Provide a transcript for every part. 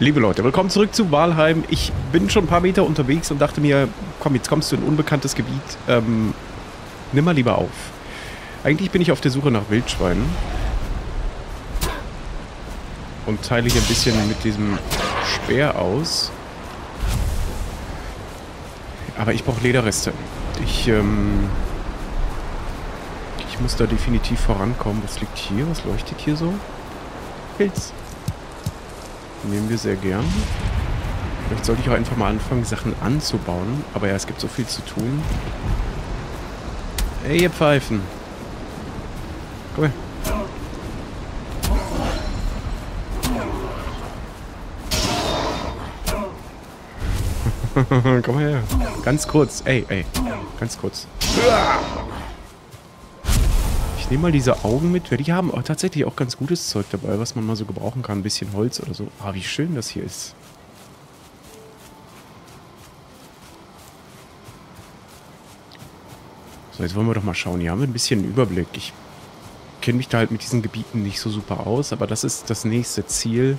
Liebe Leute, willkommen zurück zu Walheim. Ich bin schon ein paar Meter unterwegs und dachte mir, komm, jetzt kommst du in ein unbekanntes Gebiet. Ähm, nimm mal lieber auf. Eigentlich bin ich auf der Suche nach Wildschweinen. Und teile hier ein bisschen mit diesem Speer aus. Aber ich brauche Lederreste. Ich, ähm... Ich muss da definitiv vorankommen. Was liegt hier? Was leuchtet hier so? Pilz. Nehmen wir sehr gern. Vielleicht sollte ich auch einfach mal anfangen, Sachen anzubauen. Aber ja, es gibt so viel zu tun. Ey, ihr Pfeifen. Komm her. Komm her. Ganz kurz. Ey, ey. Ganz kurz. Ich nehme mal diese Augen mit. Die haben auch tatsächlich auch ganz gutes Zeug dabei, was man mal so gebrauchen kann. Ein bisschen Holz oder so. Ah, wie schön das hier ist. So, jetzt wollen wir doch mal schauen. Hier haben wir ein bisschen Überblick. Ich kenne mich da halt mit diesen Gebieten nicht so super aus, aber das ist das nächste Ziel,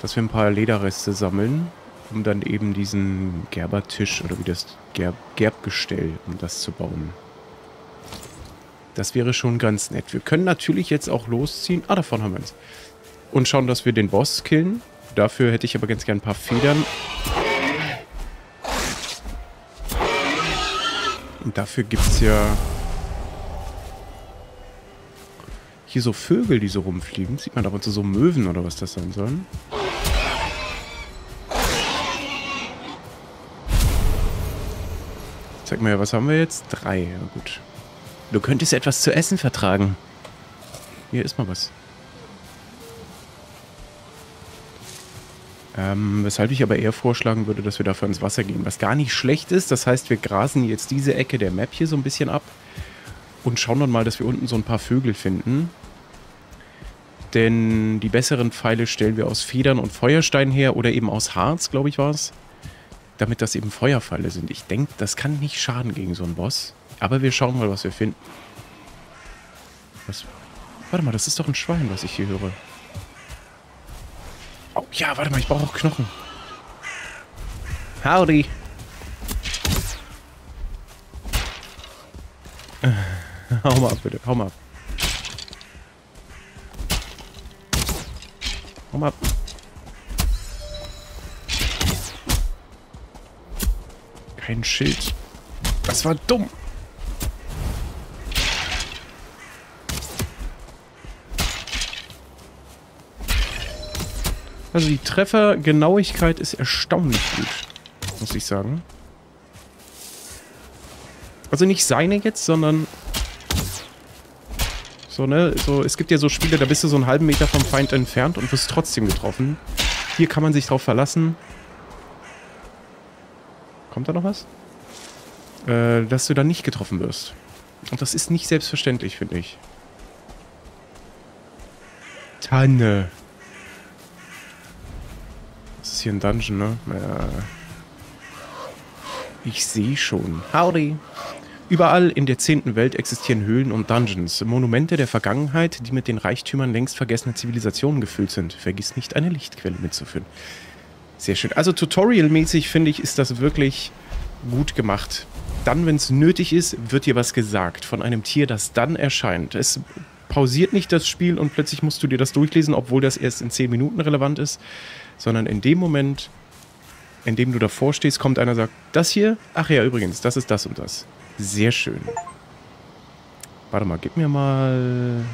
dass wir ein paar Lederreste sammeln, um dann eben diesen Gerbertisch oder wie das Gerb Gerbgestell, um das zu bauen. Das wäre schon ganz nett. Wir können natürlich jetzt auch losziehen. Ah, davon haben wir es. Und schauen, dass wir den Boss killen. Dafür hätte ich aber ganz gern ein paar Federn. Und dafür gibt es ja hier so Vögel, die so rumfliegen. Sieht man da und so Möwen oder was das sein sollen. Zeig mal, was haben wir jetzt? Drei, ja gut. Du könntest etwas zu essen vertragen. Hier ist mal was. Ähm, weshalb ich aber eher vorschlagen würde, dass wir dafür ins Wasser gehen. Was gar nicht schlecht ist. Das heißt, wir grasen jetzt diese Ecke der Map hier so ein bisschen ab. Und schauen dann mal, dass wir unten so ein paar Vögel finden. Denn die besseren Pfeile stellen wir aus Federn und Feuerstein her. Oder eben aus Harz, glaube ich war es. Damit das eben Feuerpfeile sind. Ich denke, das kann nicht schaden gegen so einen Boss. Aber wir schauen mal, was wir finden. Was? Warte mal, das ist doch ein Schwein, was ich hier höre. Oh, ja, warte mal, ich brauche auch Knochen. Howdy. Hau mal ab, bitte. Hau mal ab. Hau mal ab. Kein Schild. Das war dumm. Also die Treffergenauigkeit ist erstaunlich gut, muss ich sagen. Also nicht seine jetzt, sondern so, ne, so, es gibt ja so Spiele, da bist du so einen halben Meter vom Feind entfernt und wirst trotzdem getroffen. Hier kann man sich drauf verlassen. Kommt da noch was? Äh, dass du da nicht getroffen wirst. Und das ist nicht selbstverständlich, finde ich. Tanne hier ein Dungeon, ne? Ja. Ich sehe schon. Howdy. Überall in der zehnten Welt existieren Höhlen und Dungeons, Monumente der Vergangenheit, die mit den Reichtümern längst vergessener Zivilisationen gefüllt sind. Vergiss nicht, eine Lichtquelle mitzuführen. Sehr schön. Also tutorialmäßig finde ich, ist das wirklich gut gemacht. Dann, wenn es nötig ist, wird dir was gesagt von einem Tier, das dann erscheint. Es pausiert nicht das Spiel und plötzlich musst du dir das durchlesen, obwohl das erst in 10 Minuten relevant ist, sondern in dem Moment, in dem du davor stehst, kommt einer und sagt, das hier, ach ja, übrigens, das ist das und das. Sehr schön. Warte mal, gib mir mal...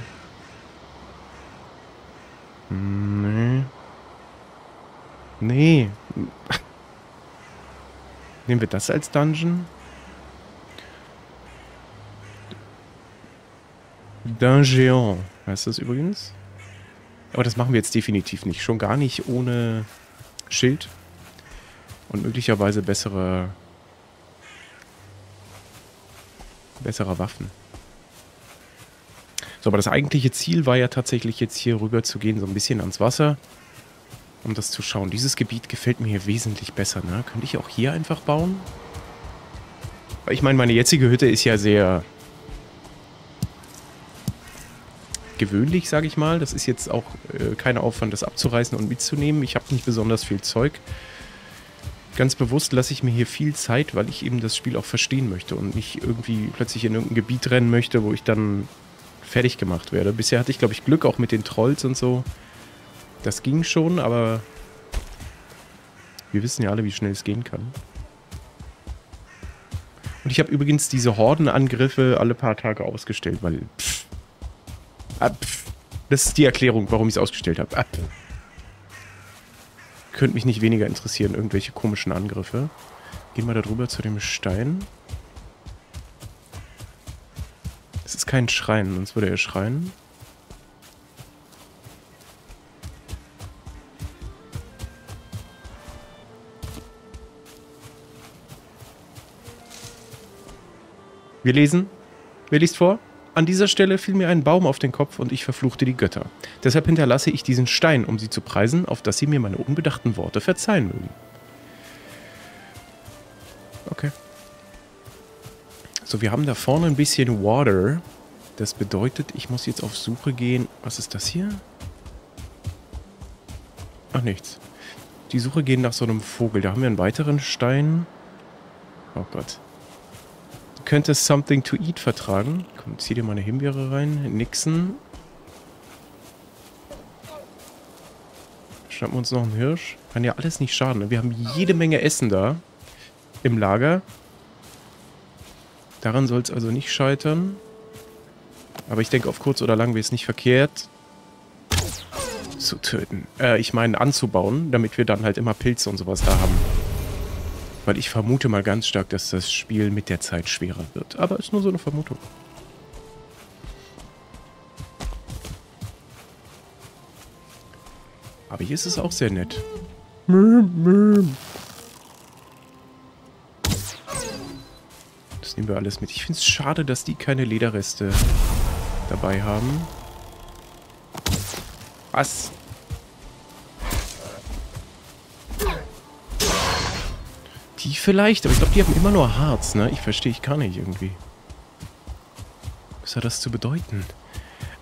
Nee. Nee. Nehmen wir das als Dungeon? Dungeon heißt das übrigens. Aber das machen wir jetzt definitiv nicht. Schon gar nicht ohne Schild. Und möglicherweise bessere... bessere Waffen. So, aber das eigentliche Ziel war ja tatsächlich jetzt hier rüber zu gehen, so ein bisschen ans Wasser. Um das zu schauen. Dieses Gebiet gefällt mir hier wesentlich besser, ne? Könnte ich auch hier einfach bauen? Weil ich meine, meine jetzige Hütte ist ja sehr gewöhnlich, sage ich mal. Das ist jetzt auch äh, kein Aufwand, das abzureißen und mitzunehmen. Ich habe nicht besonders viel Zeug. Ganz bewusst lasse ich mir hier viel Zeit, weil ich eben das Spiel auch verstehen möchte und nicht irgendwie plötzlich in irgendein Gebiet rennen möchte, wo ich dann fertig gemacht werde. Bisher hatte ich, glaube ich, Glück auch mit den Trolls und so. Das ging schon, aber wir wissen ja alle, wie schnell es gehen kann. Und ich habe übrigens diese Hordenangriffe alle paar Tage ausgestellt, weil... Pff, das ist die Erklärung, warum ich es ausgestellt habe. Könnte mich nicht weniger interessieren, irgendwelche komischen Angriffe. Gehen wir da drüber zu dem Stein. Es ist kein Schrein, sonst würde er schreien. Wir lesen. Wer liest vor? An dieser Stelle fiel mir ein Baum auf den Kopf und ich verfluchte die Götter. Deshalb hinterlasse ich diesen Stein, um sie zu preisen, auf dass sie mir meine unbedachten Worte verzeihen mögen. Okay. So, wir haben da vorne ein bisschen Water. Das bedeutet, ich muss jetzt auf Suche gehen. Was ist das hier? Ach, nichts. Die Suche gehen nach so einem Vogel. Da haben wir einen weiteren Stein. Oh Gott. Du könntest Something to Eat vertragen. Komm, zieh dir mal eine Himbeere rein. Nixen. Schnappen wir uns noch einen Hirsch. Kann ja alles nicht schaden. Ne? Wir haben jede Menge Essen da. Im Lager. Daran soll es also nicht scheitern. Aber ich denke, auf kurz oder lang wäre es nicht verkehrt, zu töten. Äh, ich meine anzubauen, damit wir dann halt immer Pilze und sowas da haben. Weil ich vermute mal ganz stark, dass das Spiel mit der Zeit schwerer wird. Aber ist nur so eine Vermutung. Aber hier ist es auch sehr nett. Das nehmen wir alles mit. Ich finde es schade, dass die keine Lederreste dabei haben. Was? Die vielleicht, aber ich glaube, die haben immer nur Harz, ne? Ich verstehe ich gar nicht irgendwie. Was hat das zu bedeuten?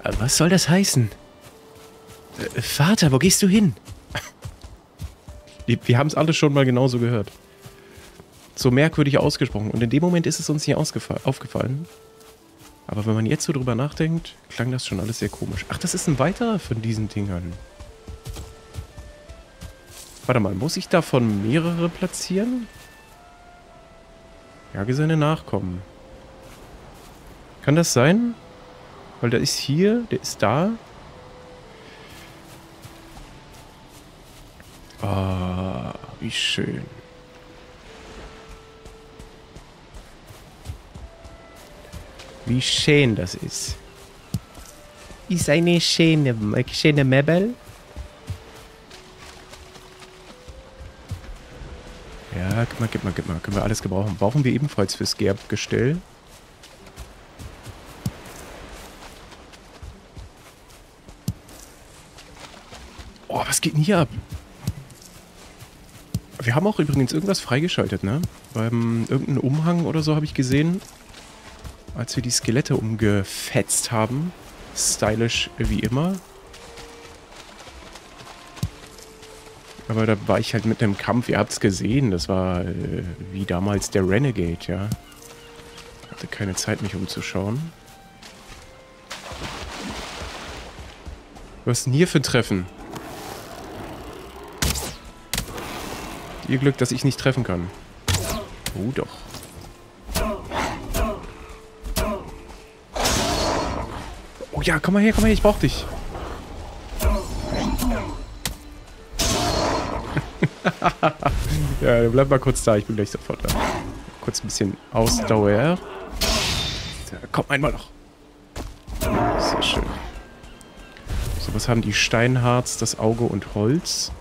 Äh, was soll das heißen? Äh, Vater, wo gehst du hin? Wir haben es alle schon mal genauso gehört. So merkwürdig ausgesprochen. Und in dem Moment ist es uns nicht aufgefallen. Aber wenn man jetzt so drüber nachdenkt, klang das schon alles sehr komisch. Ach, das ist ein weiterer von diesen Dingern. Warte mal, muss ich davon mehrere platzieren? Jage seine Nachkommen. Kann das sein? Weil der ist hier, der ist da. Ah, wie schön. Wie schön das ist. Ist eine schöne, schöne Möbel. Ja, gib mal, gib mal, gib mal. Können wir alles gebrauchen. Brauchen wir ebenfalls fürs Gerbgestell. Oh, was geht denn hier ab? Wir haben auch übrigens irgendwas freigeschaltet, ne? Beim irgendeinem Umhang oder so habe ich gesehen als wir die Skelette umgefetzt haben. Stylisch wie immer. Aber da war ich halt mit dem Kampf, ihr habt es gesehen, das war äh, wie damals der Renegade, ja. Hatte keine Zeit, mich umzuschauen. Was ist denn hier für Treffen? Ihr Glück, dass ich nicht treffen kann. Oh, doch. Oh ja, komm mal her, komm mal her, ich brauch dich. Ja, bleib mal kurz da, ich bin gleich sofort da. Kurz ein bisschen Ausdauer. Komm, einmal noch. Sehr schön. So, was haben die Steinharz, das Auge und Holz?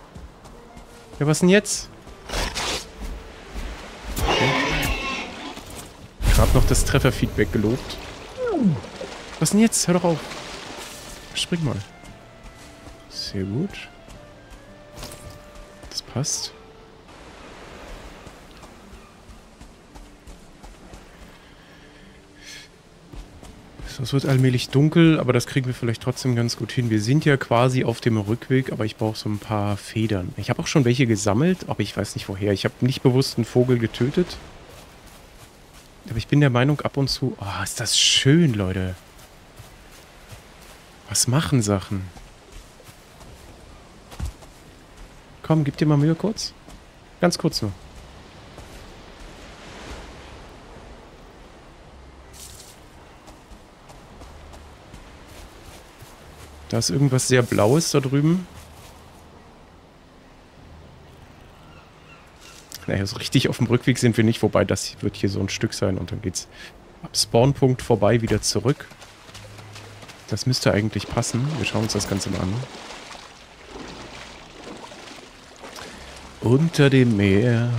Ja, was denn jetzt? Okay. Gerade noch das Trefferfeedback gelobt. Was denn jetzt? Hör doch auf. Spring mal. Sehr gut. Passt. So, es wird allmählich dunkel, aber das kriegen wir vielleicht trotzdem ganz gut hin. Wir sind ja quasi auf dem Rückweg, aber ich brauche so ein paar Federn. Ich habe auch schon welche gesammelt, aber ich weiß nicht woher. Ich habe nicht bewusst einen Vogel getötet. Aber ich bin der Meinung, ab und zu... Oh, ist das schön, Leute. Was machen Sachen? Komm, gib dir mal Mühe kurz. Ganz kurz nur. Da ist irgendwas sehr Blaues da drüben. Naja, so richtig auf dem Rückweg sind wir nicht, wobei das wird hier so ein Stück sein und dann geht's ab Spawnpunkt vorbei wieder zurück. Das müsste eigentlich passen. Wir schauen uns das Ganze mal an. Unter dem Meer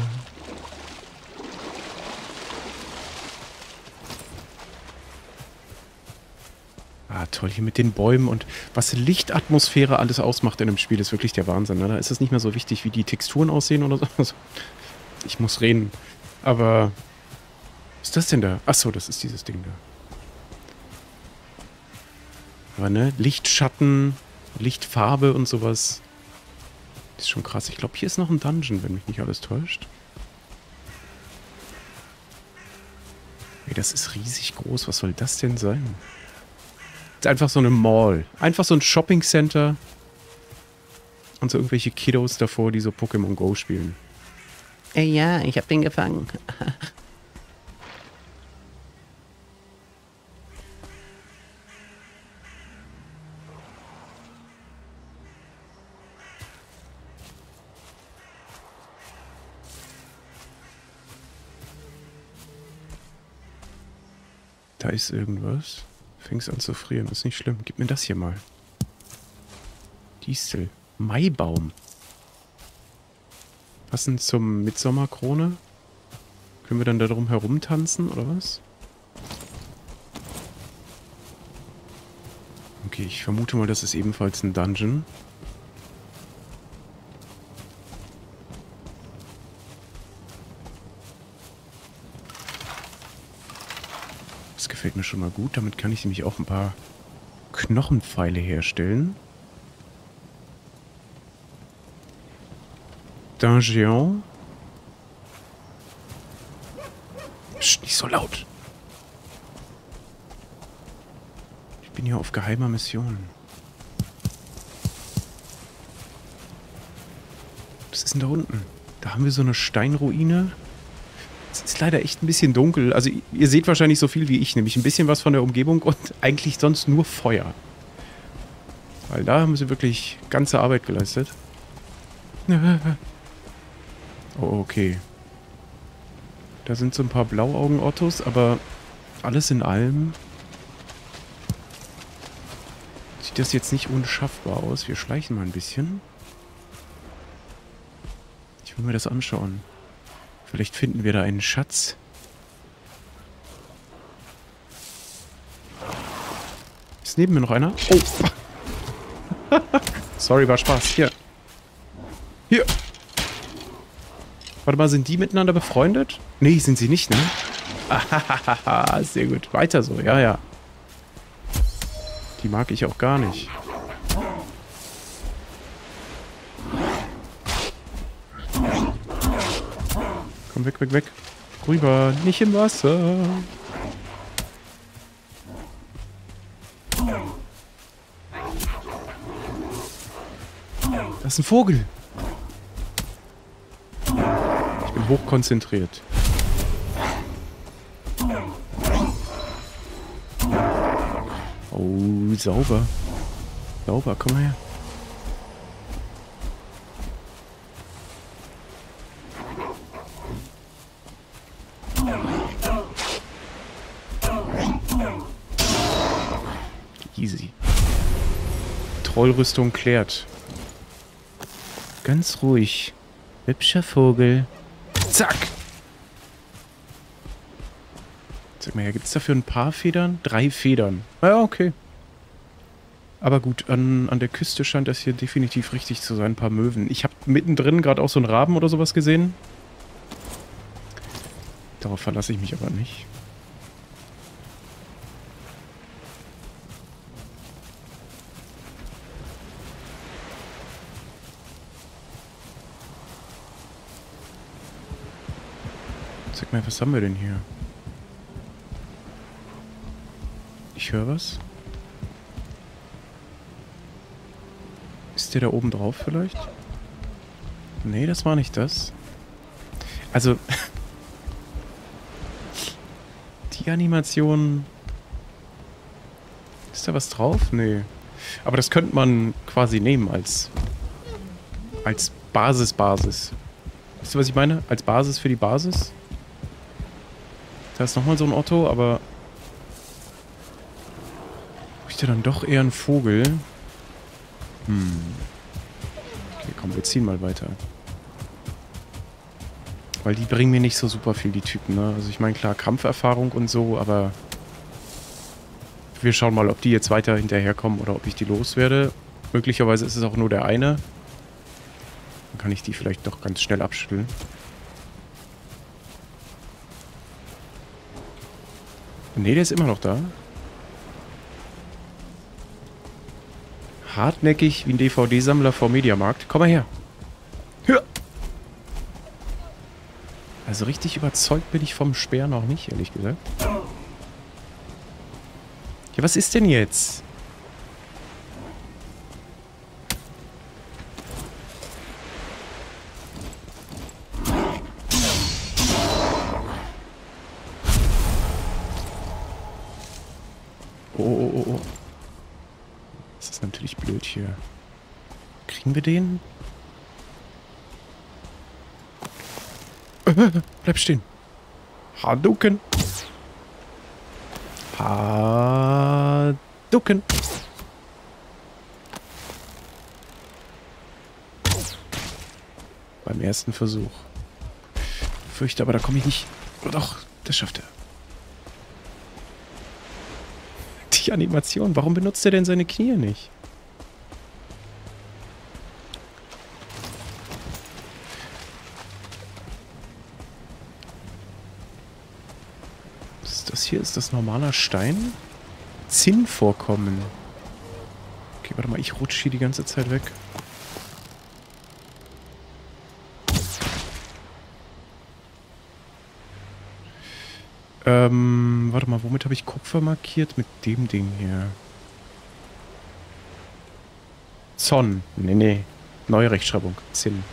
Ah, toll, hier mit den Bäumen und was Lichtatmosphäre alles ausmacht in einem Spiel, ist wirklich der Wahnsinn. Ne? Da ist es nicht mehr so wichtig, wie die Texturen aussehen oder so. Ich muss reden. Aber was ist das denn da? Achso, das ist dieses Ding da. Aber ne, Lichtschatten, Lichtfarbe und sowas. Ist schon krass. Ich glaube, hier ist noch ein Dungeon, wenn mich nicht alles täuscht. Ey, das ist riesig groß. Was soll das denn sein? ist einfach so eine Mall. Einfach so ein Shopping Center. Und so irgendwelche Kiddos davor, die so Pokémon Go spielen. Ey, ja, ich hab den gefangen. Ist irgendwas. Fängst an zu frieren, ist nicht schlimm. Gib mir das hier mal. Distel. Maibaum. Passend zum Mitsommerkrone. Können wir dann da drum herumtanzen, oder was? Okay, ich vermute mal, das ist ebenfalls ein Dungeon. Gefällt mir schon mal gut. Damit kann ich nämlich auch ein paar Knochenpfeile herstellen. Dungeon. Psst, nicht so laut. Ich bin hier auf geheimer Mission. Was ist denn da unten? Da haben wir so eine Steinruine. Leider echt ein bisschen dunkel. Also ihr seht wahrscheinlich so viel wie ich, nämlich ein bisschen was von der Umgebung und eigentlich sonst nur Feuer. Weil da haben sie wirklich ganze Arbeit geleistet. Oh, okay. Da sind so ein paar Blauaugen-Ottos, aber alles in allem sieht das jetzt nicht unschaffbar aus. Wir schleichen mal ein bisschen. Ich will mir das anschauen. Vielleicht finden wir da einen Schatz. Ist neben mir noch einer? Oh. Sorry, war Spaß. Hier. Hier. Warte mal, sind die miteinander befreundet? Nee, sind sie nicht, ne? Sehr gut. Weiter so, ja, ja. Die mag ich auch gar nicht. Komm, weg, weg, weg. Rüber, nicht im Wasser. Das ist ein Vogel. Ich bin hochkonzentriert. Oh, sauber. Sauber, komm mal her. Trollrüstung klärt. Ganz ruhig. Hübscher Vogel. Zack! Sag mal, gibt es dafür ein paar Federn? Drei Federn. Ja, okay. Aber gut, an, an der Küste scheint das hier definitiv richtig zu sein. Ein paar Möwen. Ich habe mittendrin gerade auch so einen Raben oder sowas gesehen. Darauf verlasse ich mich aber nicht. Sag mal, was haben wir denn hier? Ich höre was. Ist der da oben drauf vielleicht? Nee, das war nicht das. Also, die Animation... Ist da was drauf? Nee. Aber das könnte man quasi nehmen als... Als Basis-Basis. Wisst ihr, was ich meine? Als Basis für die Basis? Da ist nochmal so ein Otto, aber... Ich da dann doch eher ein Vogel. Hm. Okay, komm, wir ziehen mal weiter. Weil die bringen mir nicht so super viel, die Typen, ne? Also ich meine, klar, Kampferfahrung und so, aber... Wir schauen mal, ob die jetzt weiter hinterherkommen oder ob ich die loswerde. Möglicherweise ist es auch nur der eine. Dann kann ich die vielleicht doch ganz schnell abschütteln. Ne, der ist immer noch da. Hartnäckig wie ein DVD-Sammler vor Mediamarkt. Komm mal her. Hör. Also richtig überzeugt bin ich vom Speer noch nicht, ehrlich gesagt. Ja, was ist denn jetzt? Oh, oh, oh, oh. Das ist natürlich blöd hier. Kriegen wir den? Bleib stehen. Hadouken. Hadouken. Beim ersten Versuch. Fürchte aber, da komme ich nicht... Doch, das schafft er. Die Animation. Warum benutzt er denn seine Knie nicht? Was ist das hier? Ist das normaler Stein? Zinnvorkommen. Okay, warte mal. Ich rutsche hier die ganze Zeit weg. Ähm, warte mal, womit habe ich Kupfer markiert? Mit dem Ding hier. Zon. Nee, nee. Neue Rechtschreibung. Zinn.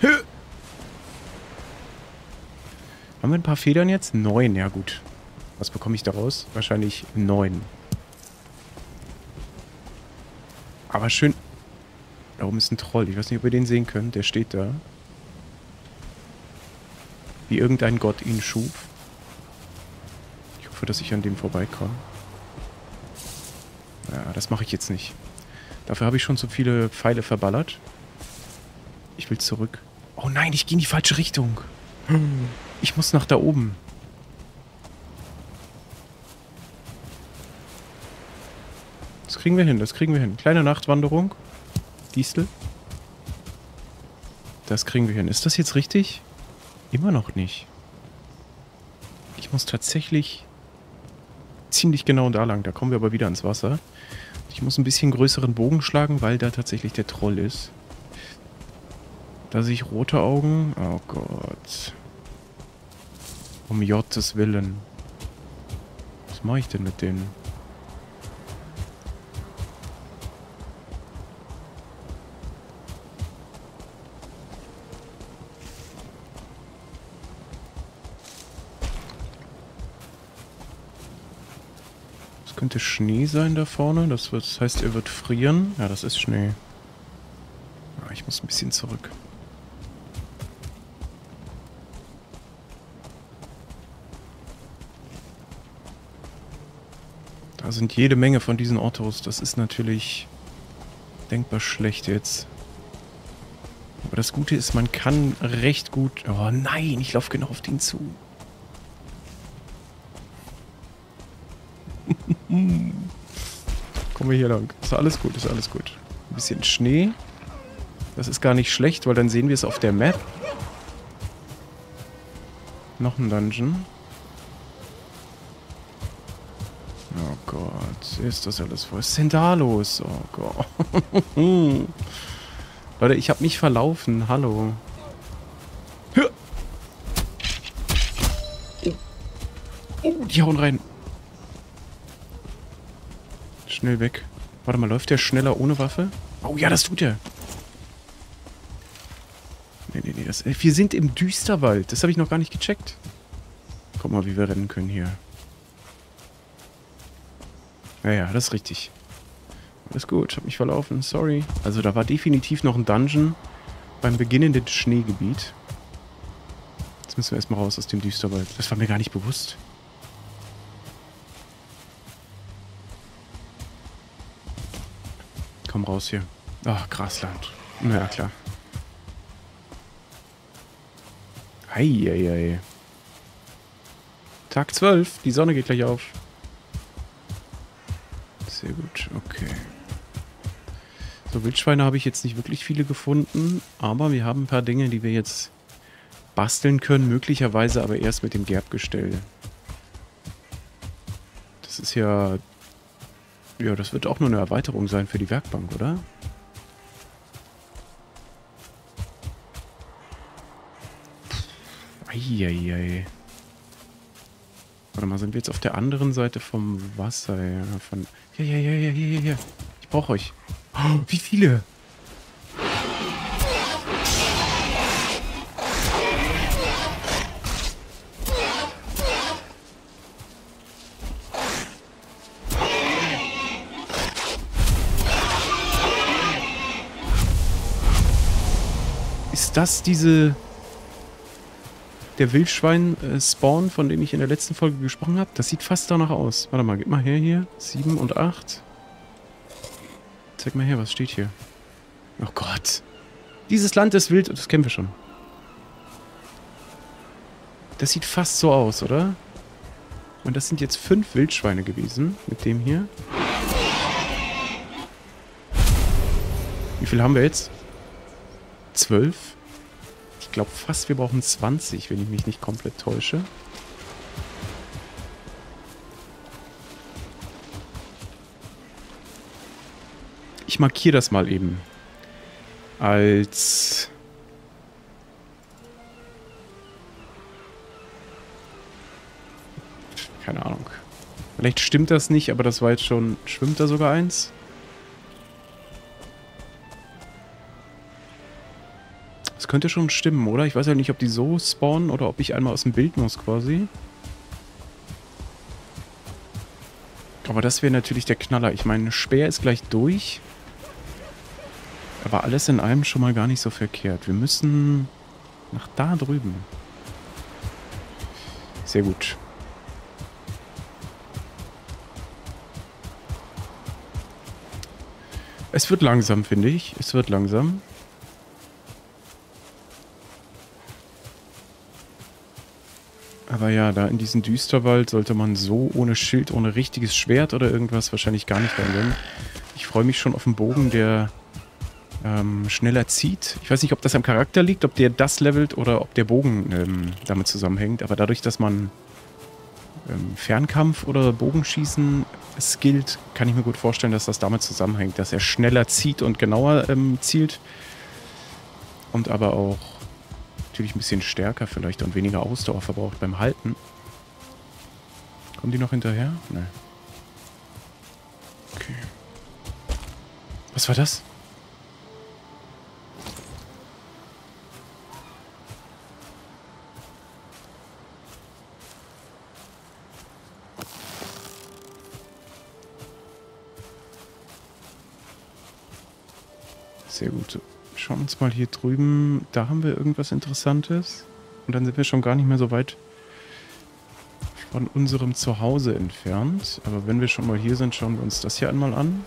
Hö! Haben wir ein paar Federn jetzt? Neun, ja gut. Was bekomme ich daraus? Wahrscheinlich neun. Aber schön... Da oben ist ein Troll. Ich weiß nicht, ob ihr den sehen könnt. Der steht da wie irgendein Gott ihn schuf. Ich hoffe, dass ich an dem vorbeikomme. Ja, das mache ich jetzt nicht. Dafür habe ich schon so viele Pfeile verballert. Ich will zurück. Oh nein, ich gehe in die falsche Richtung. Ich muss nach da oben. Das kriegen wir hin, das kriegen wir hin. Kleine Nachtwanderung. Distel. Das kriegen wir hin. Ist das jetzt richtig? Immer noch nicht. Ich muss tatsächlich ziemlich genau da lang. Da kommen wir aber wieder ans Wasser. Ich muss ein bisschen größeren Bogen schlagen, weil da tatsächlich der Troll ist. Da sehe ich rote Augen. Oh Gott. Um Jottes Willen. Was mache ich denn mit denen? Könnte Schnee sein da vorne. Das, wird, das heißt, er wird frieren. Ja, das ist Schnee. Ah, ich muss ein bisschen zurück. Da sind jede Menge von diesen Autos. Das ist natürlich denkbar schlecht jetzt. Aber das Gute ist, man kann recht gut... Oh nein, ich laufe genau auf den zu. Kommen wir hier lang. Ist alles gut, ist alles gut. Ein bisschen Schnee. Das ist gar nicht schlecht, weil dann sehen wir es auf der Map. Noch ein Dungeon. Oh Gott, ist das alles Was ist denn da los? Oh Gott. Leute, ich habe mich verlaufen. Hallo. Oh, die hauen rein. Schnell weg. Warte mal, läuft der schneller ohne Waffe? Oh ja, das tut er. Nee, nee, nee. Das, äh, wir sind im Düsterwald. Das habe ich noch gar nicht gecheckt. Guck mal, wie wir rennen können hier. Ja, ja, das ist richtig. Alles gut, hab mich verlaufen, sorry. Also da war definitiv noch ein Dungeon beim beginnenden Schneegebiet. Jetzt müssen wir erstmal raus aus dem Düsterwald. Das war mir gar nicht bewusst. Komm raus hier. Ach, Grasland. Na ja, klar. Eieiei. Tag 12. Die Sonne geht gleich auf. Sehr gut, okay. So, Wildschweine habe ich jetzt nicht wirklich viele gefunden, aber wir haben ein paar Dinge, die wir jetzt basteln können, möglicherweise aber erst mit dem Gerbgestell. Das ist ja... Ja, das wird auch nur eine Erweiterung sein für die Werkbank, oder? Eieiei. Warte mal, sind wir jetzt auf der anderen Seite vom Wasser? Ja, von... Ja, ja, ja, ja, ja, ja. Ich brauche euch. Oh, wie viele? Das diese der Wildschwein-Spawn, von dem ich in der letzten Folge gesprochen habe? Das sieht fast danach aus. Warte mal, gib mal her hier. 7 und 8. Zeig mal her, was steht hier? Oh Gott. Dieses Land ist wild, das kennen wir schon. Das sieht fast so aus, oder? Und das sind jetzt fünf Wildschweine gewesen mit dem hier. Wie viel haben wir jetzt? Zwölf? Ich glaube fast, wir brauchen 20, wenn ich mich nicht komplett täusche. Ich markiere das mal eben. Als... Keine Ahnung. Vielleicht stimmt das nicht, aber das war jetzt schon... Schwimmt da sogar eins? Könnte schon stimmen, oder? Ich weiß ja nicht, ob die so spawnen oder ob ich einmal aus dem Bild muss quasi. Aber das wäre natürlich der Knaller. Ich meine, Speer ist gleich durch. Aber alles in allem schon mal gar nicht so verkehrt. Wir müssen nach da drüben. Sehr gut. Es wird langsam, finde ich. Es wird langsam. Aber ja, da in diesen Düsterwald sollte man so ohne Schild, ohne richtiges Schwert oder irgendwas wahrscheinlich gar nicht reingehen. Ich freue mich schon auf den Bogen, der ähm, schneller zieht. Ich weiß nicht, ob das am Charakter liegt, ob der das levelt oder ob der Bogen ähm, damit zusammenhängt. Aber dadurch, dass man ähm, Fernkampf oder Bogenschießen skillt, kann ich mir gut vorstellen, dass das damit zusammenhängt, dass er schneller zieht und genauer ähm, zielt. Und aber auch natürlich ein bisschen stärker vielleicht und weniger Ausdauer verbraucht beim Halten. Kommen die noch hinterher? Nein. Okay. Was war das? Sehr gut. Schauen wir uns mal hier drüben. Da haben wir irgendwas Interessantes. Und dann sind wir schon gar nicht mehr so weit von unserem Zuhause entfernt. Aber wenn wir schon mal hier sind, schauen wir uns das hier einmal an.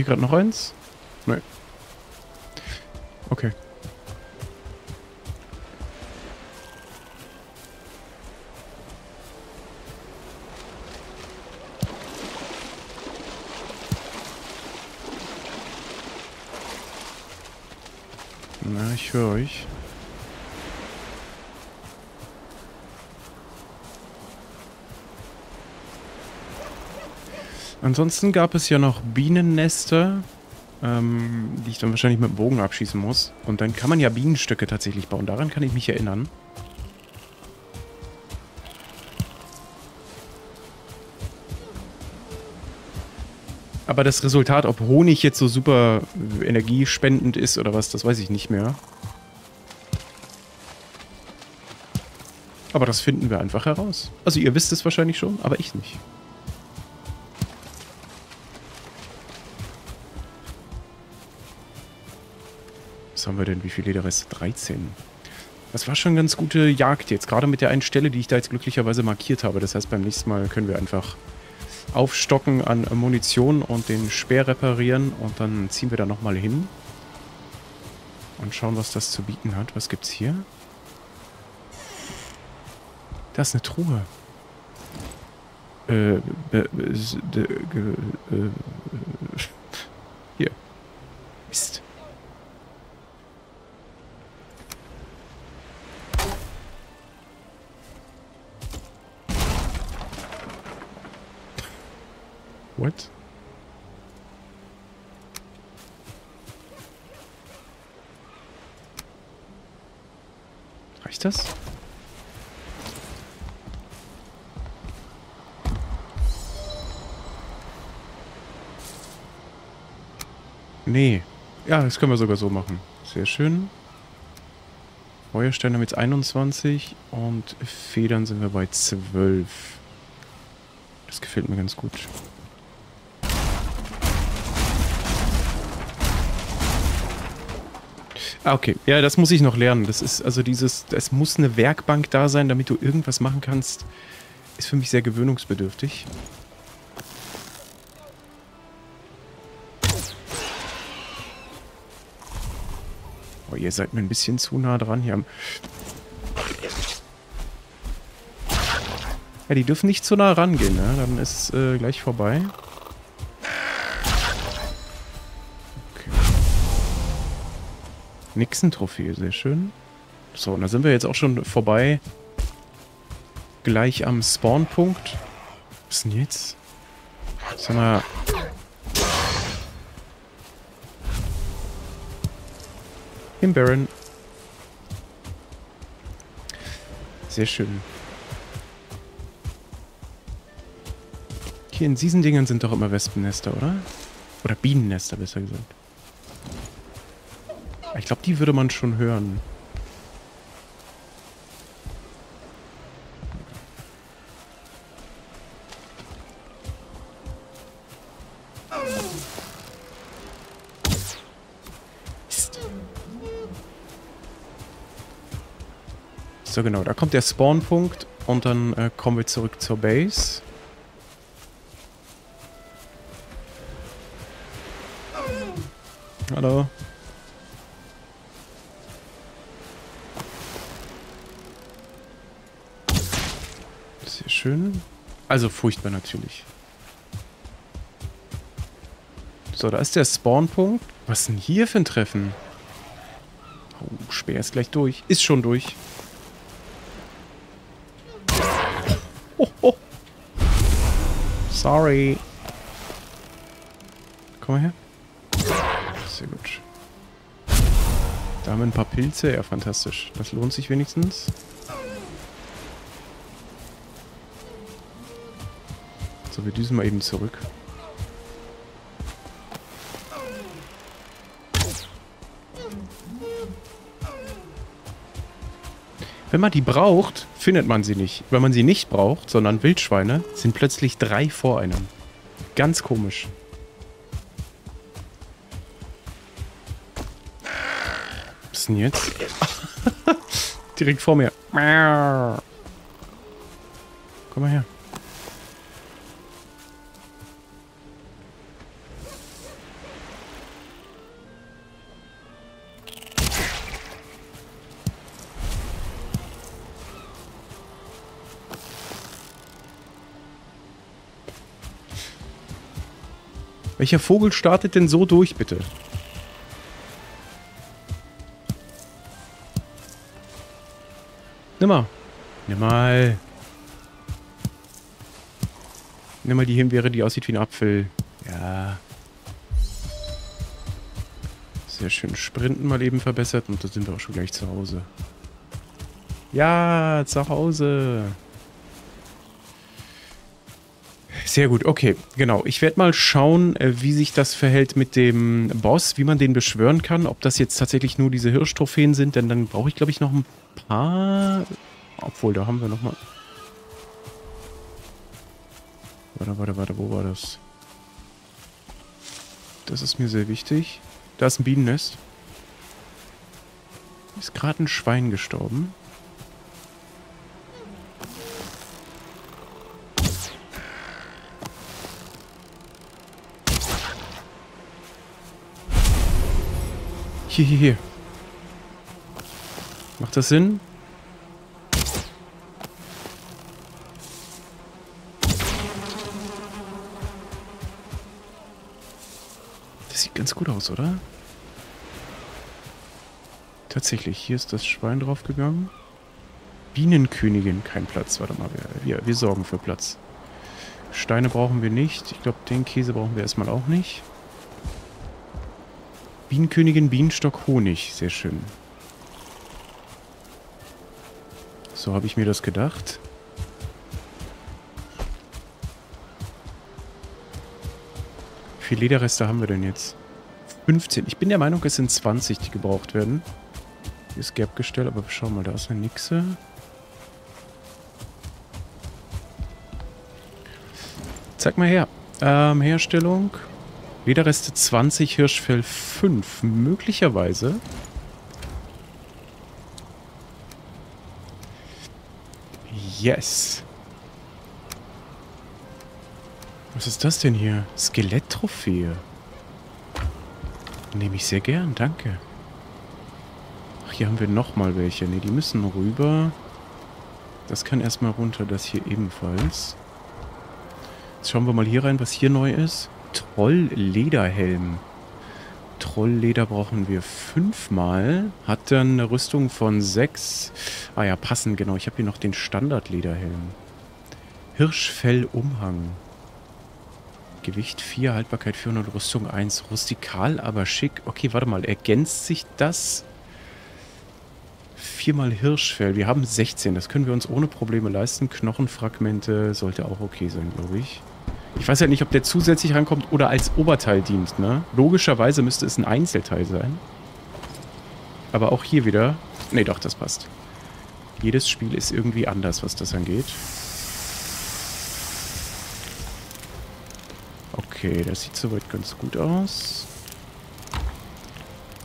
hier gerade noch eins? Nö. Nee. Okay. Na, ich höre euch. Ansonsten gab es ja noch Bienennester, ähm, die ich dann wahrscheinlich mit dem Bogen abschießen muss. Und dann kann man ja Bienenstöcke tatsächlich bauen. Daran kann ich mich erinnern. Aber das Resultat, ob Honig jetzt so super energiespendend ist oder was, das weiß ich nicht mehr. Aber das finden wir einfach heraus. Also ihr wisst es wahrscheinlich schon, aber ich nicht. Haben wir denn? Wie viel Lederreste? 13. Das war schon ganz gute Jagd jetzt. Gerade mit der einen Stelle, die ich da jetzt glücklicherweise markiert habe. Das heißt, beim nächsten Mal können wir einfach aufstocken an Munition und den Speer reparieren. Und dann ziehen wir da nochmal hin. Und schauen, was das zu bieten hat. Was gibt's hier? Da ist eine Truhe. Äh, äh, hier. What? Reicht das? Nee. Ja, das können wir sogar so machen. Sehr schön. Feuerstein haben jetzt 21 und Federn sind wir bei 12. Das gefällt mir ganz gut. Okay. Ja, das muss ich noch lernen. Das ist also dieses, es muss eine Werkbank da sein, damit du irgendwas machen kannst. Ist für mich sehr gewöhnungsbedürftig. Oh, ihr seid mir ein bisschen zu nah dran hier. Ja, die dürfen nicht zu nah rangehen, ne? Dann ist äh, gleich vorbei. Nixon-Trophäe, sehr schön. So, und da sind wir jetzt auch schon vorbei. Gleich am Spawnpunkt. Was ist denn jetzt? Sag mal. Im Baron. Sehr schön. Hier in diesen Dingern sind doch immer Wespennester, oder? Oder Bienennester, besser gesagt. Ich glaube, die würde man schon hören. So genau, da kommt der Spawnpunkt und dann äh, kommen wir zurück zur Base. Hallo. Schön. Also furchtbar natürlich. So, da ist der Spawnpunkt. Was ist denn hier für ein Treffen? Oh, Speer ist gleich durch. Ist schon durch. Oh, oh. Sorry. Komm mal her. Sehr gut. Da haben wir ein paar Pilze. Ja, fantastisch. Das lohnt sich wenigstens. So, wir düsen mal eben zurück. Wenn man die braucht, findet man sie nicht. Wenn man sie nicht braucht, sondern Wildschweine, sind plötzlich drei vor einem. Ganz komisch. Was ist denn jetzt? Direkt vor mir. Welcher Vogel startet denn so durch, bitte? Nimm mal. Nimm mal. Nimm mal die Himbeere, die aussieht wie ein Apfel. Ja. Sehr schön. Sprinten mal eben verbessert. Und da sind wir auch schon gleich zu Hause. Ja, zu Hause. Sehr gut, okay, genau. Ich werde mal schauen, äh, wie sich das verhält mit dem Boss, wie man den beschwören kann. Ob das jetzt tatsächlich nur diese Hirschtrophäen sind, denn dann brauche ich, glaube ich, noch ein paar... Obwohl, da haben wir noch mal... Warte, warte, warte, wo war das? Das ist mir sehr wichtig. Da ist ein Bienennest. Ist gerade ein Schwein gestorben. Hier, hier, hier. Macht das Sinn? Das sieht ganz gut aus, oder? Tatsächlich, hier ist das Schwein draufgegangen. Bienenkönigin, kein Platz. Warte mal, wir, wir, wir sorgen für Platz. Steine brauchen wir nicht. Ich glaube, den Käse brauchen wir erstmal auch nicht. Bienenkönigin, Bienenstock, Honig. Sehr schön. So habe ich mir das gedacht. Wie viele Lederreste haben wir denn jetzt? 15. Ich bin der Meinung, es sind 20, die gebraucht werden. Hier ist Gap-Gestell, aber schau mal, da ist eine Nixe. Zeig mal her. Ähm, Herstellung. Lederreste 20, Hirschfell 5. Möglicherweise. Yes. Was ist das denn hier? Skeletttrophäe. Nehme ich sehr gern, danke. Ach, hier haben wir nochmal welche. Ne, die müssen rüber. Das kann erstmal runter, das hier ebenfalls. Jetzt schauen wir mal hier rein, was hier neu ist. Troll-Lederhelm. Trollleder brauchen wir fünfmal. Hat dann eine Rüstung von sechs. Ah ja, passend, genau. Ich habe hier noch den Standard-Lederhelm. Hirschfell-Umhang. Gewicht 4, Haltbarkeit 400, Rüstung 1. Rustikal, aber schick. Okay, warte mal. Ergänzt sich das? Viermal Hirschfell. Wir haben 16. Das können wir uns ohne Probleme leisten. Knochenfragmente sollte auch okay sein, glaube ich. Ich weiß ja nicht, ob der zusätzlich rankommt oder als Oberteil dient, ne? Logischerweise müsste es ein Einzelteil sein. Aber auch hier wieder... Ne, doch, das passt. Jedes Spiel ist irgendwie anders, was das angeht. Okay, das sieht soweit ganz gut aus.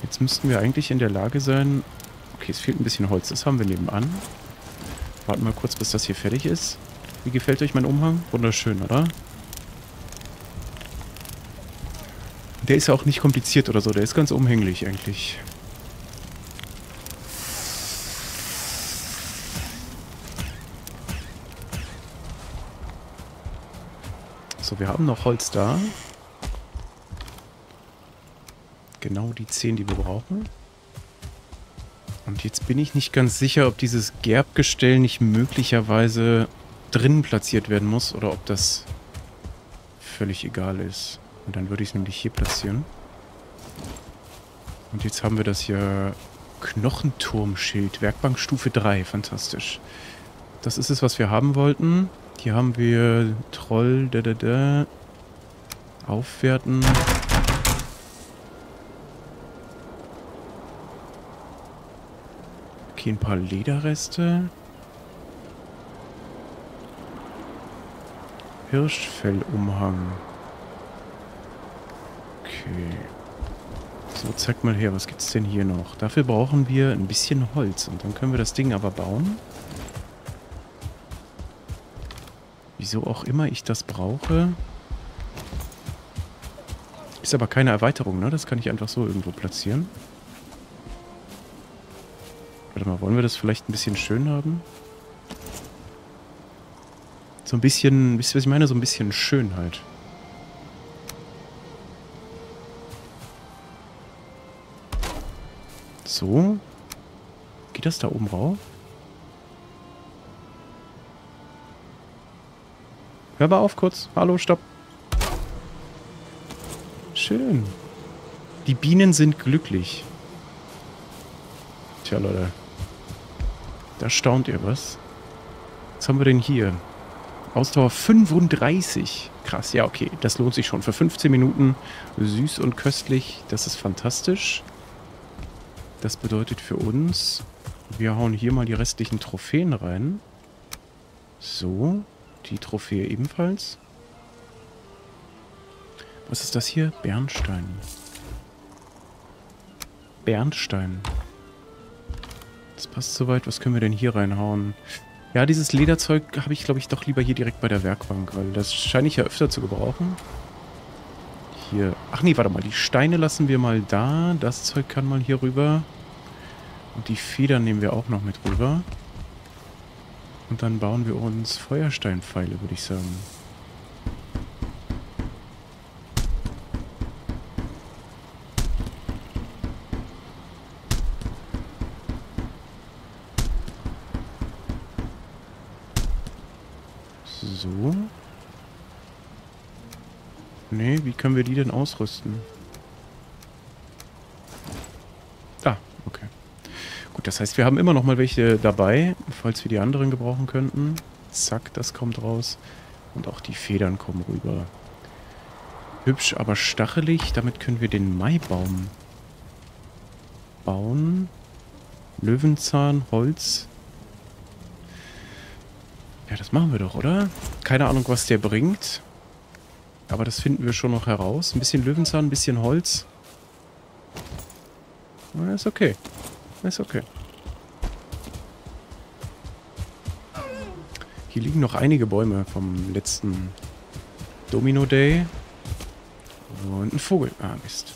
Jetzt müssten wir eigentlich in der Lage sein... Okay, es fehlt ein bisschen Holz, das haben wir nebenan. Warten mal kurz, bis das hier fertig ist. Wie gefällt euch mein Umhang? Wunderschön, oder? Der ist ja auch nicht kompliziert oder so. Der ist ganz umhänglich eigentlich. So, wir haben noch Holz da. Genau die 10, die wir brauchen. Und jetzt bin ich nicht ganz sicher, ob dieses Gerbgestell nicht möglicherweise drinnen platziert werden muss oder ob das völlig egal ist. Und dann würde ich es nämlich hier platzieren. Und jetzt haben wir das hier Knochenturmschild, Werkbankstufe 3, fantastisch. Das ist es, was wir haben wollten. Hier haben wir Troll, da, da, da. Aufwerten. Okay, ein paar Lederreste. Hirschfellumhang. Okay. So, zeig mal her, was gibt's denn hier noch? Dafür brauchen wir ein bisschen Holz und dann können wir das Ding aber bauen. Wieso auch immer ich das brauche. Ist aber keine Erweiterung, ne? Das kann ich einfach so irgendwo platzieren. Warte mal, wollen wir das vielleicht ein bisschen schön haben? So ein bisschen, wisst ihr, was ich meine? So ein bisschen Schönheit. So. Geht das da oben rauf? Hör mal auf kurz. Hallo, stopp. Schön. Die Bienen sind glücklich. Tja, Leute. Da staunt ihr was. Was haben wir denn hier? Ausdauer 35. Krass, ja, okay. Das lohnt sich schon. Für 15 Minuten süß und köstlich. Das ist fantastisch. Das bedeutet für uns, wir hauen hier mal die restlichen Trophäen rein. So, die Trophäe ebenfalls. Was ist das hier? Bernstein. Bernstein. Das passt soweit. Was können wir denn hier reinhauen? Ja, dieses Lederzeug habe ich, glaube ich, doch lieber hier direkt bei der Werkbank, weil das scheine ich ja öfter zu gebrauchen. Ach nee, warte mal. Die Steine lassen wir mal da. Das Zeug kann mal hier rüber. Und die Federn nehmen wir auch noch mit rüber. Und dann bauen wir uns Feuersteinpfeile, würde ich sagen. So. Nee, wie können wir die denn ausrüsten? Ah, okay. Gut, das heißt, wir haben immer noch mal welche dabei, falls wir die anderen gebrauchen könnten. Zack, das kommt raus. Und auch die Federn kommen rüber. Hübsch, aber stachelig. Damit können wir den Maibaum bauen. Löwenzahn, Holz. Ja, das machen wir doch, oder? Keine Ahnung, was der bringt. Aber das finden wir schon noch heraus. Ein bisschen Löwenzahn, ein bisschen Holz. Na, ist okay. Ist okay. Hier liegen noch einige Bäume vom letzten Domino Day. Und ein Vogel. Ah, Mist.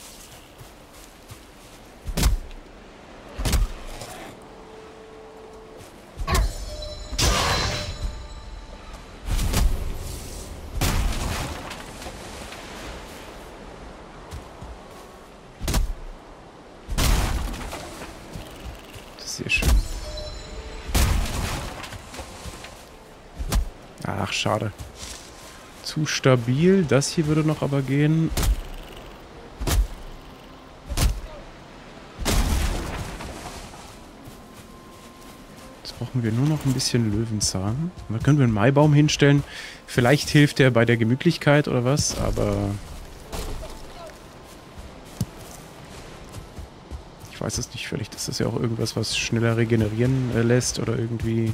Sehr schön. Ach, schade. Zu stabil. Das hier würde noch aber gehen. Jetzt brauchen wir nur noch ein bisschen Löwenzahn. Da können wir einen Maibaum hinstellen. Vielleicht hilft der bei der Gemütlichkeit oder was, aber... Ich weiß es nicht. Vielleicht ist das ja auch irgendwas, was schneller regenerieren äh, lässt oder irgendwie...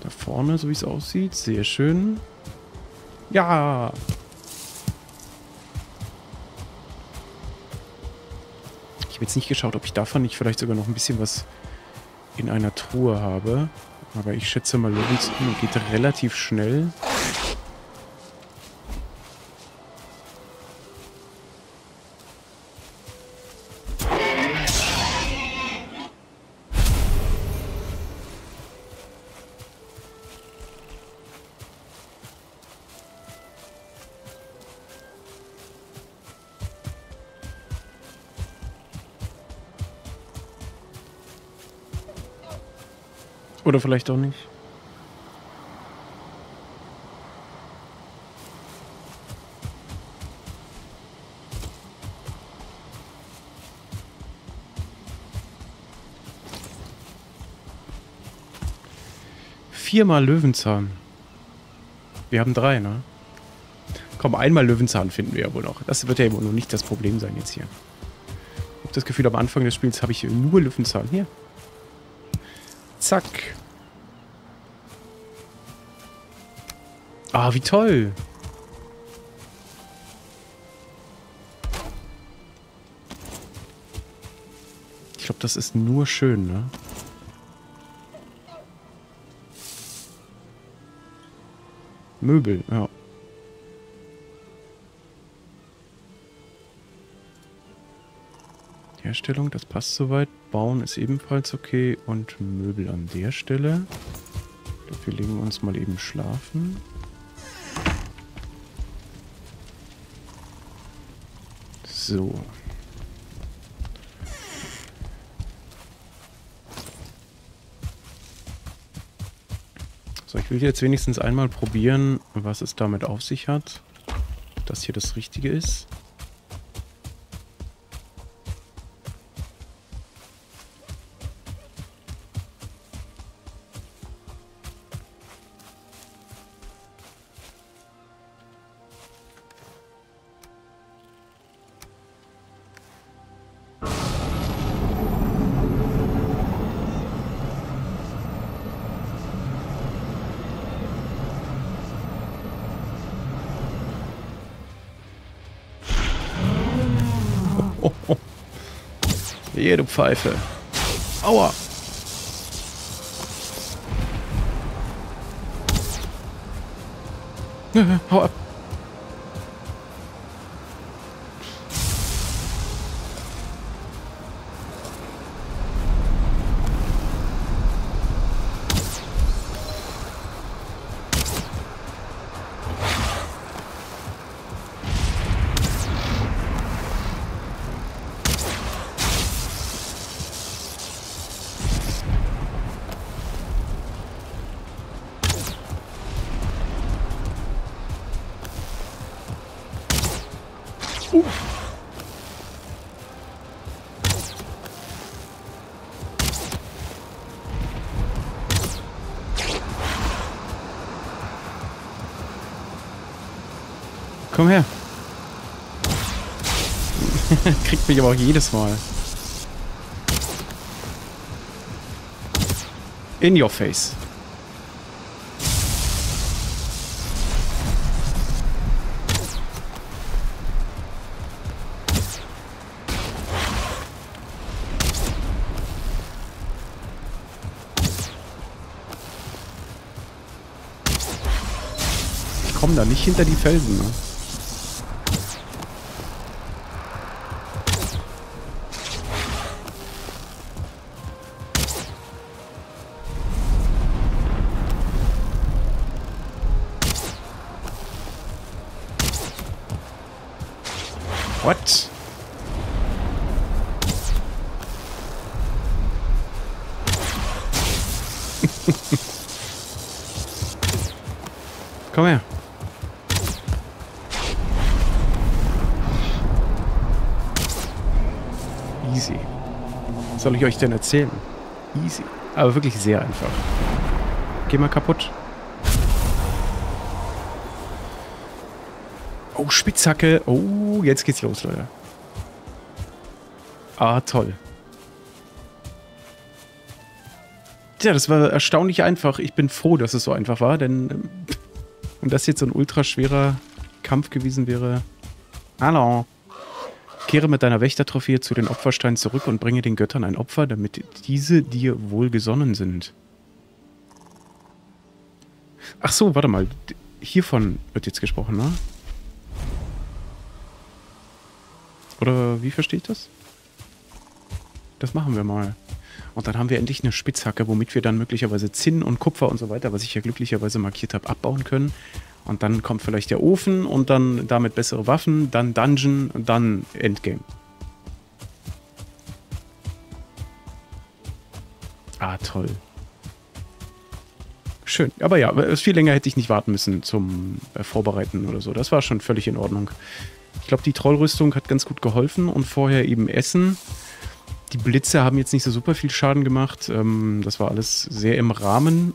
Da vorne, so wie es aussieht. Sehr schön. Ja! Ich habe jetzt nicht geschaut, ob ich davon nicht vielleicht sogar noch ein bisschen was in einer Truhe habe. Aber ich schätze mal, Löwenzahn geht relativ schnell. Oder vielleicht auch nicht. Viermal Löwenzahn. Wir haben drei, ne? Komm, einmal Löwenzahn finden wir ja wohl noch. Das wird ja wohl noch nicht das Problem sein jetzt hier. Ich habe das Gefühl, am Anfang des Spiels habe ich nur Löwenzahn. Hier. Zack. Ah, wie toll. Ich glaube, das ist nur schön, ne? Möbel, ja. Herstellung, das passt soweit. Bauen ist ebenfalls okay. Und Möbel an der Stelle. Wir legen uns mal eben schlafen. So. So, ich will jetzt wenigstens einmal probieren, was es damit auf sich hat. Dass hier das Richtige ist. Du Pfeife. Aua. Hau ab. Kriegt mich aber auch jedes Mal. In your face. Ich komme da nicht hinter die Felsen. Ne? What? Komm her. Easy. Was soll ich euch denn erzählen? Easy. Aber wirklich sehr einfach. Geh mal kaputt. Oh, Spitzhacke. Oh, jetzt geht's los, Leute. Ah, toll. Tja, das war erstaunlich einfach. Ich bin froh, dass es so einfach war, denn ähm, wenn das jetzt so ein ultra schwerer Kampf gewesen wäre. Hallo. Kehre mit deiner Wächtertrophäe zu den Opfersteinen zurück und bringe den Göttern ein Opfer, damit diese dir wohlgesonnen sind. Ach so, warte mal. Hiervon wird jetzt gesprochen, ne? Oder wie verstehe ich das? Das machen wir mal. Und dann haben wir endlich eine Spitzhacke, womit wir dann möglicherweise Zinn und Kupfer und so weiter, was ich ja glücklicherweise markiert habe, abbauen können. Und dann kommt vielleicht der Ofen und dann damit bessere Waffen, dann Dungeon, dann Endgame. Ah, toll. Schön. Aber ja, viel länger hätte ich nicht warten müssen zum äh, Vorbereiten oder so. Das war schon völlig in Ordnung. Ich glaube, die Trollrüstung hat ganz gut geholfen und vorher eben Essen. Die Blitze haben jetzt nicht so super viel Schaden gemacht. Ähm, das war alles sehr im Rahmen.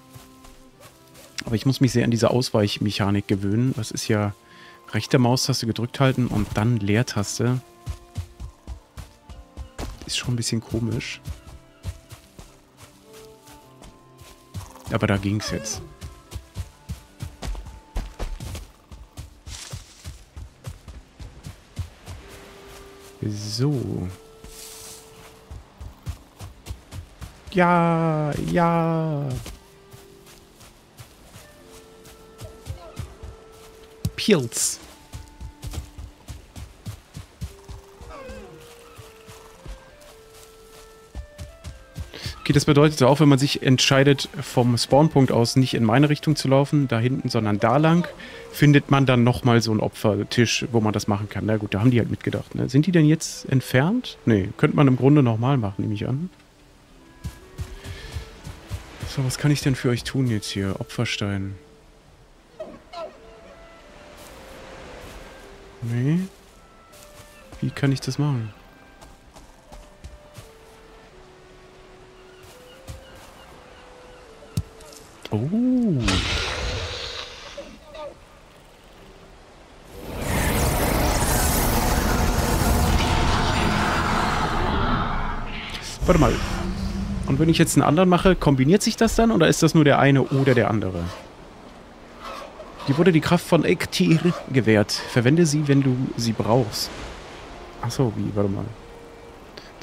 Aber ich muss mich sehr an diese Ausweichmechanik gewöhnen. Das ist ja rechte Maustaste gedrückt halten und dann Leertaste. Ist schon ein bisschen komisch. Aber da ging es jetzt. So. Ja, ja. Pilz. Okay, das bedeutet auch, wenn man sich entscheidet, vom Spawnpunkt aus nicht in meine Richtung zu laufen, da hinten, sondern da lang, findet man dann nochmal so einen Opfertisch, wo man das machen kann. Na gut, da haben die halt mitgedacht. Ne? Sind die denn jetzt entfernt? Nee, könnte man im Grunde nochmal machen, nehme ich an. So, was kann ich denn für euch tun jetzt hier? Opferstein. Nee. Wie kann ich das machen? Oh. Warte mal. Und wenn ich jetzt einen anderen mache, kombiniert sich das dann oder ist das nur der eine oder der andere? Dir wurde die Kraft von Ektir gewährt. Verwende sie, wenn du sie brauchst. Achso, wie? Warte mal.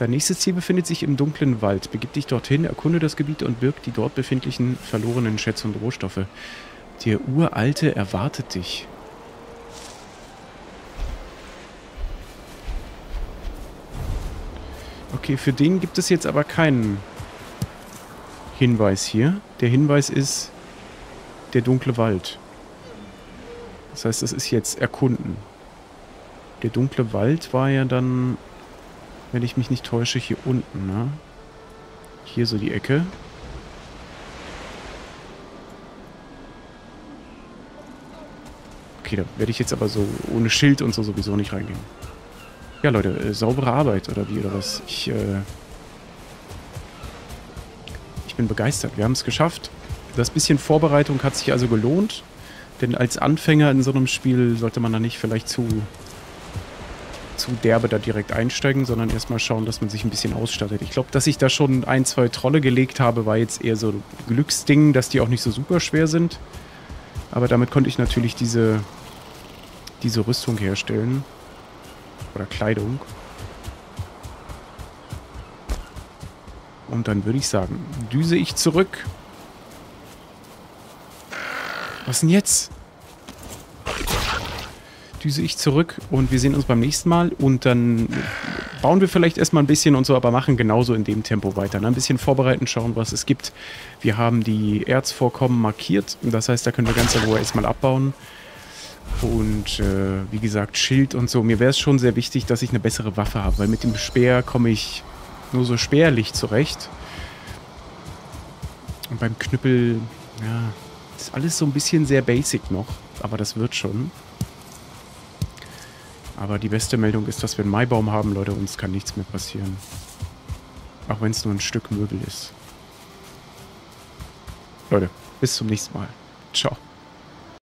Dein nächstes Ziel befindet sich im dunklen Wald. Begib dich dorthin, erkunde das Gebiet und birg die dort befindlichen verlorenen Schätze und Rohstoffe. Der Uralte erwartet dich. Okay, für den gibt es jetzt aber keinen Hinweis hier. Der Hinweis ist der dunkle Wald. Das heißt, das ist jetzt erkunden. Der dunkle Wald war ja dann, wenn ich mich nicht täusche, hier unten, ne? Hier so die Ecke. Okay, da werde ich jetzt aber so ohne Schild und so sowieso nicht reingehen. Ja, Leute, äh, saubere Arbeit oder wie oder was? Ich, äh, ich bin begeistert. Wir haben es geschafft. Das bisschen Vorbereitung hat sich also gelohnt. Denn als Anfänger in so einem Spiel sollte man da nicht vielleicht zu, zu derbe da direkt einsteigen, sondern erstmal schauen, dass man sich ein bisschen ausstattet. Ich glaube, dass ich da schon ein, zwei Trolle gelegt habe, war jetzt eher so ein Glücksding, dass die auch nicht so super schwer sind. Aber damit konnte ich natürlich diese, diese Rüstung herstellen. Oder Kleidung. Und dann würde ich sagen, düse ich zurück. Was denn jetzt? Düse ich zurück und wir sehen uns beim nächsten Mal. Und dann bauen wir vielleicht erstmal ein bisschen und so, aber machen genauso in dem Tempo weiter. Ne? Ein bisschen vorbereiten, schauen, was es gibt. Wir haben die Erzvorkommen markiert. Das heißt, da können wir ganz in erstmal abbauen. Und äh, wie gesagt, Schild und so. Mir wäre es schon sehr wichtig, dass ich eine bessere Waffe habe, weil mit dem Speer komme ich nur so spärlich zurecht. Und beim Knüppel, ja, ist alles so ein bisschen sehr basic noch. Aber das wird schon. Aber die beste Meldung ist, dass wir einen Maibaum haben, Leute. Uns kann nichts mehr passieren. Auch wenn es nur ein Stück Möbel ist. Leute, bis zum nächsten Mal. Ciao.